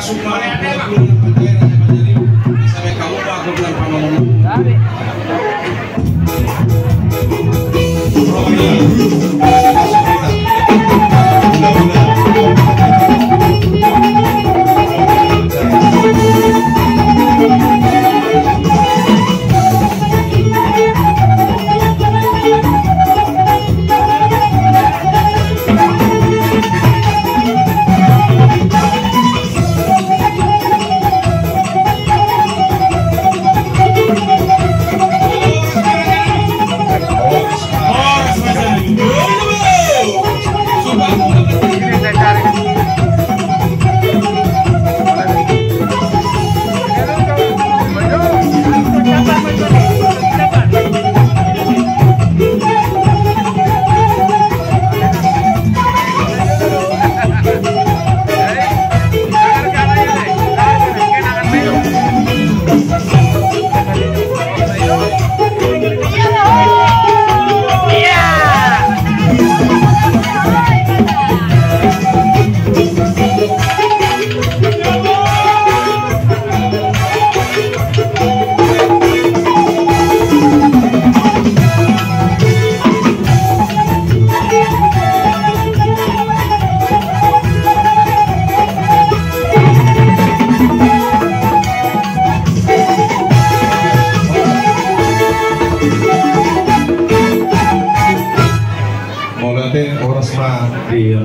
menjadi sampai kamu aku bilang kamu pha về